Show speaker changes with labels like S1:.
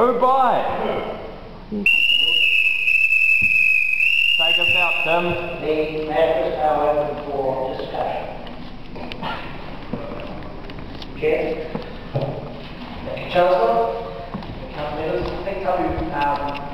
S1: Who
S2: bite? Take us out, Tim.
S1: The matters are open for discussion. Chair. Thank you, Chancellor. Council members, I think I'll